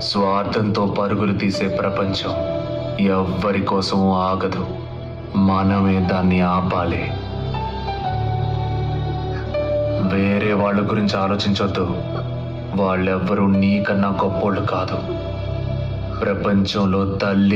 స్వార్థంతో పరుగులు తీసే ప్రపంచం ఎవ్వరి కోసం ఆగదు. మనమే దాన్ని ఆపాలి. వేరే వాళ్ళ గురించి ఆలోచించొద్దు. వాళ్ళెవ్వరూ నీకన్నా గొప్పోళ్ళు కాదు. ప్రపంచంలో తల్లి